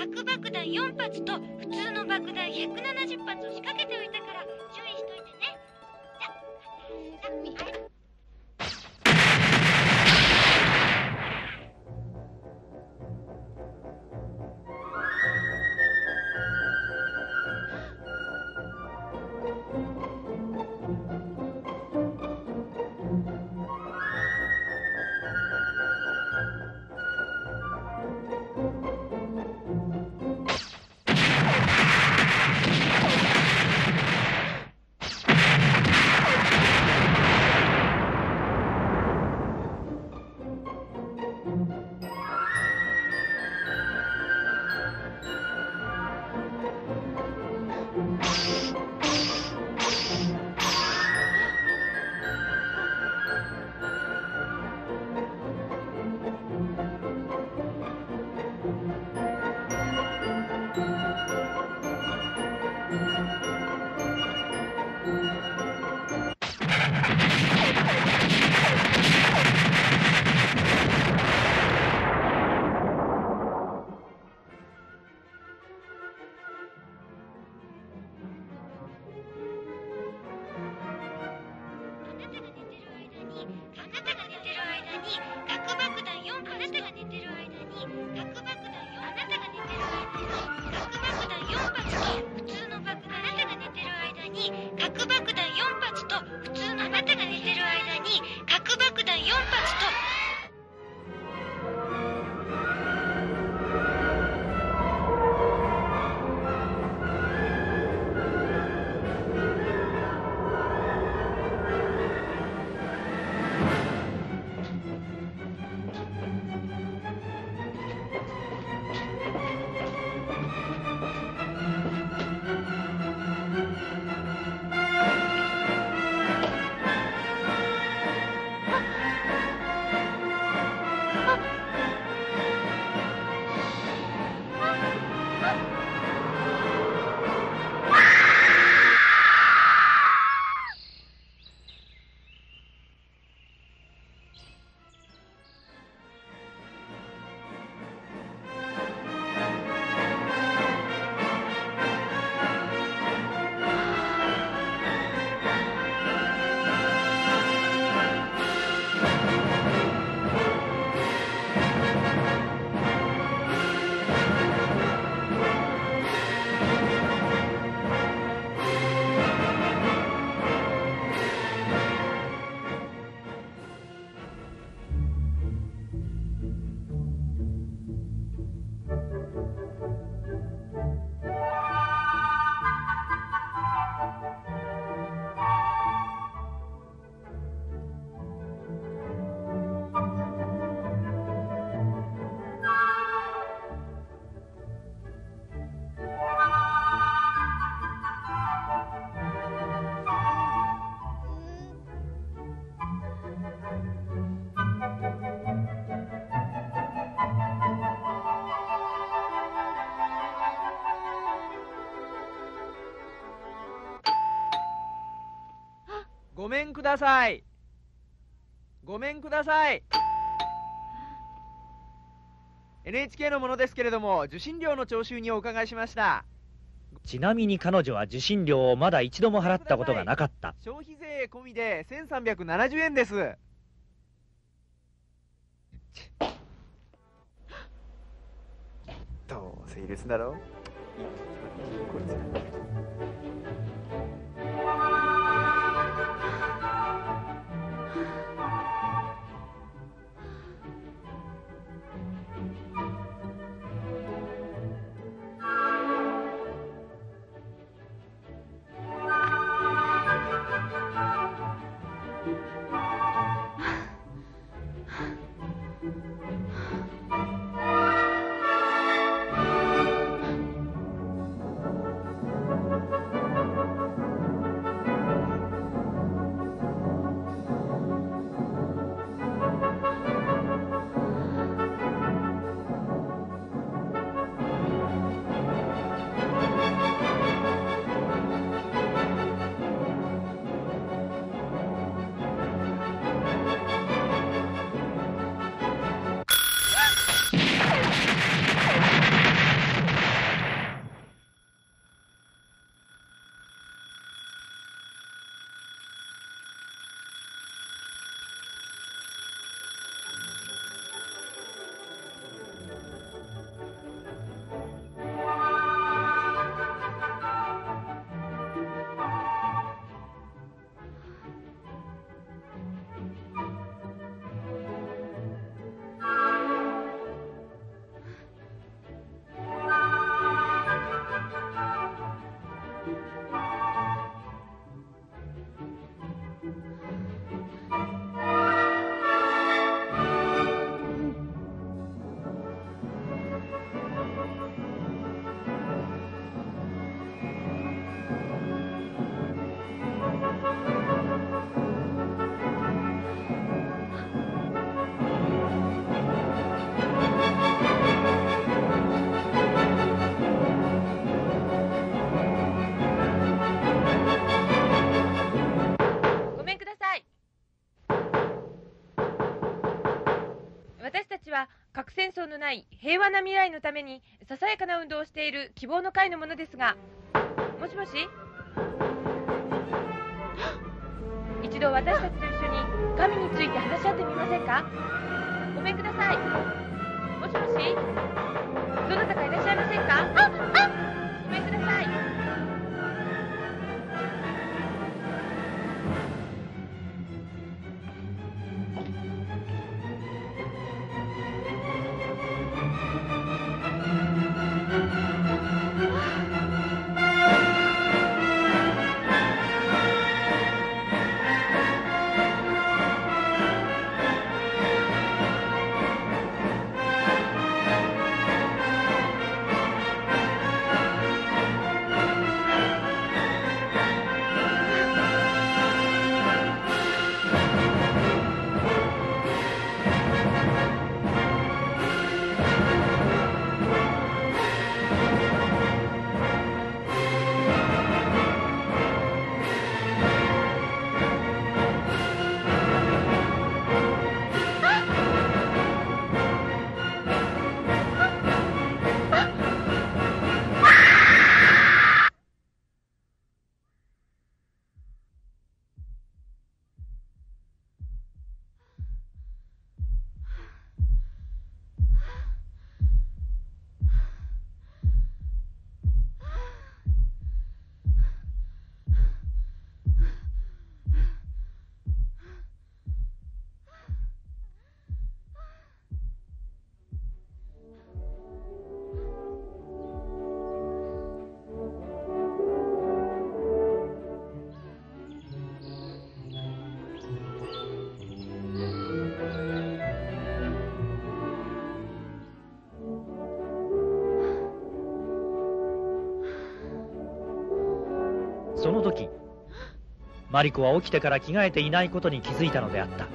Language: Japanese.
核爆弾4発と普通の爆弾170発を仕掛けておいたから注意しといてね。Thanks. めんください。ごめんください。NHK のものですけれども受信料の徴収にお伺いしました。ちなみに彼女は受信料をまだ一度も払ったことがなかった。消費税込みで1370円です。どうせ許すだろこちは核戦争のない平和な未来のためにささやかな運動をしている希望の会のものですがもしもし？一度私たちと一緒に神について話し合ってみませんか？ごめんください。もしもし？どなたかいらっしゃいませんか？その時マリコは起きてから着替えていないことに気づいたのであった。